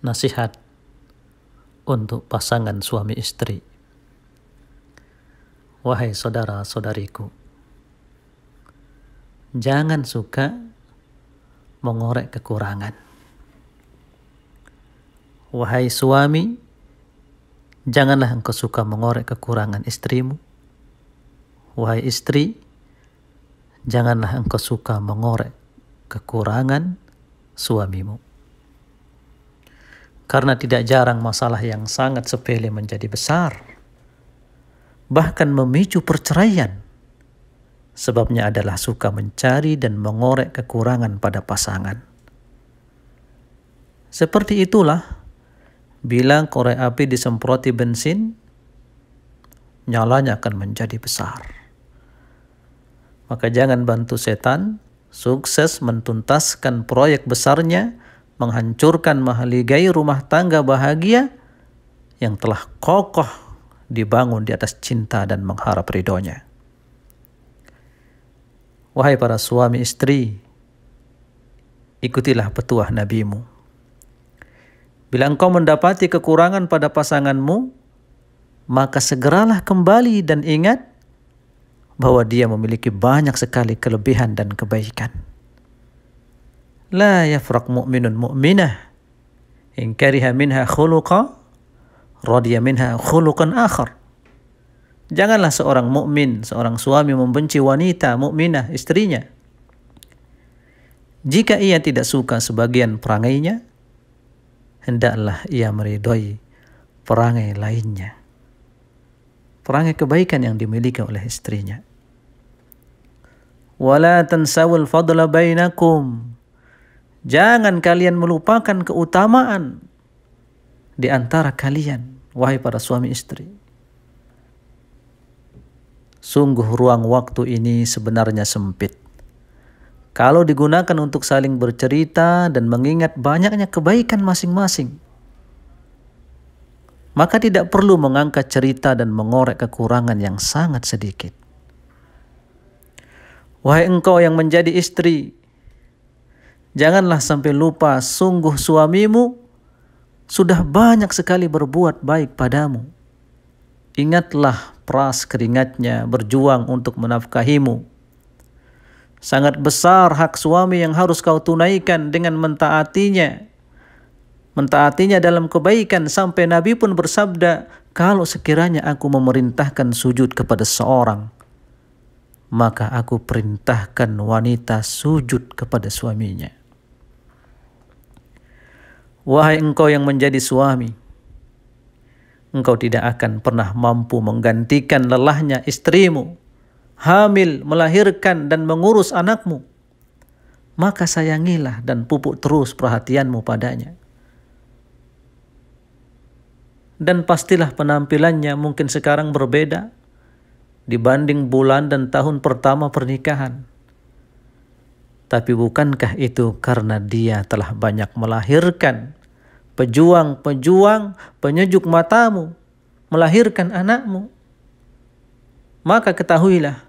nasihat untuk pasangan suami istri. Wahai saudara-saudariku, jangan suka mengorek kekurangan. Wahai suami, janganlah engkau suka mengorek kekurangan istrimu. Wahai istri, janganlah engkau suka mengorek kekurangan suamimu. Karena tidak jarang masalah yang sangat sepele menjadi besar. Bahkan memicu perceraian. Sebabnya adalah suka mencari dan mengorek kekurangan pada pasangan. Seperti itulah, bila korek api disemproti bensin, nyalanya akan menjadi besar. Maka jangan bantu setan sukses mentuntaskan proyek besarnya menghancurkan mahaligai rumah tangga bahagia yang telah kokoh dibangun di atas cinta dan mengharap ridhonya. Wahai para suami istri, ikutilah petuah nabimu. Bila engkau mendapati kekurangan pada pasanganmu, maka segeralah kembali dan ingat bahwa dia memiliki banyak sekali kelebihan dan kebaikan la yafraq mu'minun mu'minah in kariha minha khuluqa radiya minha khuluqan akhar Janganlah seorang mukmin, seorang suami membenci wanita mukminah istrinya. Jika ia tidak suka sebagian perangainya, hendaklah ia meridhoi perangai lainnya. Perangai kebaikan yang dimiliki oleh istrinya. Wala tansawul fadla bainakum Jangan kalian melupakan keutamaan di antara kalian, wahai para suami istri. Sungguh ruang waktu ini sebenarnya sempit. Kalau digunakan untuk saling bercerita dan mengingat banyaknya kebaikan masing-masing, maka tidak perlu mengangkat cerita dan mengorek kekurangan yang sangat sedikit. Wahai engkau yang menjadi istri, Janganlah sampai lupa sungguh suamimu sudah banyak sekali berbuat baik padamu. Ingatlah peras keringatnya berjuang untuk menafkahimu. Sangat besar hak suami yang harus kau tunaikan dengan mentaatinya. Mentaatinya dalam kebaikan sampai Nabi pun bersabda, kalau sekiranya aku memerintahkan sujud kepada seorang, maka aku perintahkan wanita sujud kepada suaminya. Wahai engkau yang menjadi suami, engkau tidak akan pernah mampu menggantikan lelahnya istrimu, hamil, melahirkan, dan mengurus anakmu. Maka sayangilah dan pupuk terus perhatianmu padanya. Dan pastilah penampilannya mungkin sekarang berbeda dibanding bulan dan tahun pertama pernikahan. Tapi bukankah itu karena dia telah banyak melahirkan pejuang-pejuang penyejuk matamu, melahirkan anakmu? Maka ketahuilah,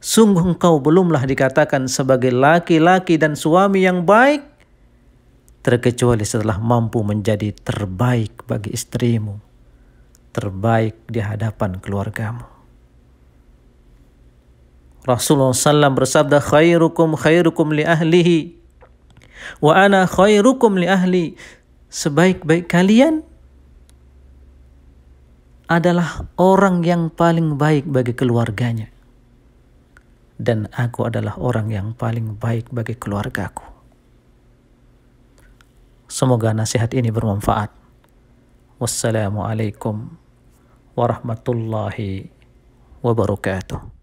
sungguh engkau belumlah dikatakan sebagai laki-laki dan suami yang baik, terkecuali setelah mampu menjadi terbaik bagi istrimu, terbaik di hadapan keluargamu. Rasulullah SAW bersabda khairukum khairukum li ahlihi wa ana khairukum li ahli. Sebaik-baik kalian adalah orang yang paling baik bagi keluarganya. Dan aku adalah orang yang paling baik bagi keluargaku semoga nasihat ini bermanfaat. Wassalamualaikum warahmatullahi wabarakatuh